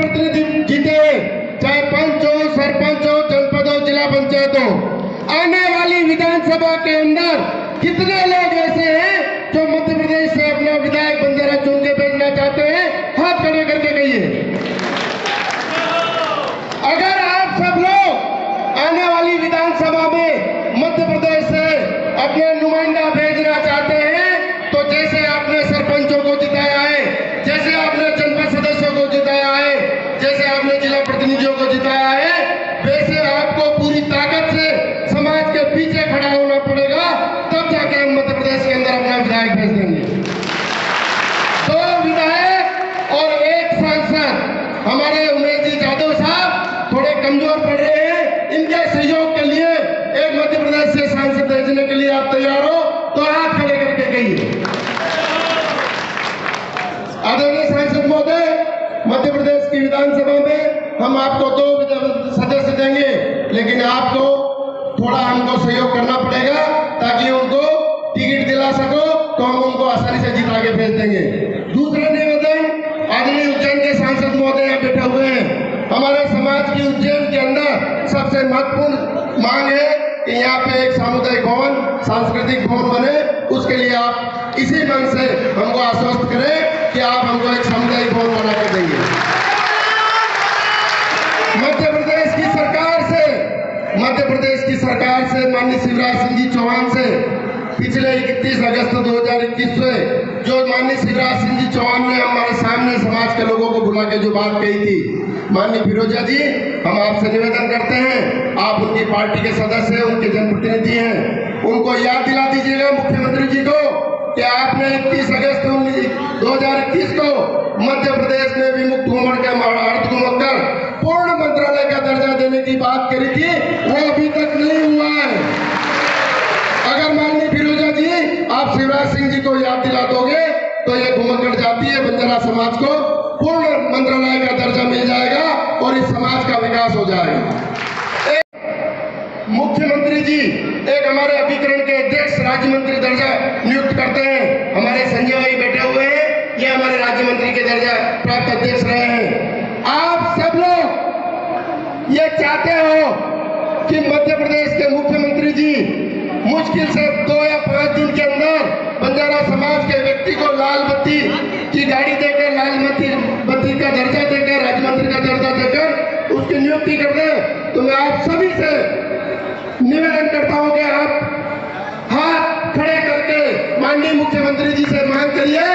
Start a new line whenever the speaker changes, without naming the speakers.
प्रतिनिधि जीते, चाहे पंच हो, सरपंच हो, जनपद हो, जिला पंचायत हो। आने वाली विधानसभा के अंदर कितने लोग ऐसे हैं जो मध्य प्रदेश से अपना विधायक बंदेरा चुन के जिला को जिताया है। वैसे आपको पूरी ताकत से समाज के पीछे खड़ा होना पड़ेगा, तब जाके हम मध्य प्रदेश के अंदर अपना विधायक भेज देंगे। दो विधायक और एक सांसद। हमारे उमेश जी यादव साहब थोड़े कमज़ोर पड़ रहे हैं। इनके सहयोग के लिए एक मध्य प्रदेश से सांसद भेजने के लिए आप तैयार हो तो हाथ खड़े करके कहिए। आदरणीय सांसद महोदय, मध्य प्रदेश की विधानसभा में हम आपको दो सदस्य देंगे, लेकिन आपको थोड़ा हमको सहयोग करना पड़ेगा ताकि उनको टिकट दिला सको तो हम उनको आसानी से जिता के भेज देंगे। दूसरा निवेदन, आदरणीय उज्जैन के सांसद महोदय यहाँ बैठे हुए हैं। हमारे समाज की उज्जैन के अंदर सबसे महत्वपूर्ण मांग है कि यहाँ पे एक सामुदायिक भवन, सांस्कृतिक भवन बने। उसके लिए आप इसी मन से हमको आश्वस्त करें कि आप हमको एक सामुदायिक भवन मध्य प्रदेश की सरकार से माननीय शिवराज सिंह जी चौहान से पिछले 31 अगस्त 2021 से जो माननीय शिवराज सिंह जी चौहान ने हमारे सामने समाज के लोगों को बुला के जो बात कही थी, माननीय फिरोजा जी, हम आपसे निवेदन करते हैं, आप उनकी पार्टी के सदस्य हैं, उनके जनप्रतिनिधि हैं, उनको याद दिला दीजिएगा मुख्यमंत्री जी को कि आपने 31 अगस्त 2021 को मध्य प्रदेश में विमुक्त घूमर के अर्थ घूमर कर पूर्ण मंत्रालय का दर्जा देने की बात करी थी वो अभी तक नहीं हुआ है अगर माननीय फिरोजा जी शिवराज सिंह जी को याद दिला दोगे तो ये घुमक्कड़ जाती है बंजारा समाज को। पूर्ण मंत्रालय का दर्जा मिल जाएगा और इस समाज का विकास हो जाएगा। मुख्यमंत्री जी, एक हमारे अभिकरण के अध्यक्ष राज्य मंत्री दर्जा नियुक्त करते हैं। हमारे संजय भाई बैठे हुए हैं, ये हमारे राज्य मंत्री के दर्जा प्राप्त अध्यक्ष रहे हैं। आप सब लोग ये चाहते हो कि मध्य प्रदेश के मुख्यमंत्री जी मुश्किल से दो या पाँच की गाड़ी देकर, लाल मंत्री मंत्री का दर्जा देकर राज्य मंत्री का दर्जा देकर उसकी नियुक्ति कर दे तो मैं आप सभी से निवेदन करता हूँ कि आप हाथ खड़े करके माननीय मुख्यमंत्री जी से मांग करिए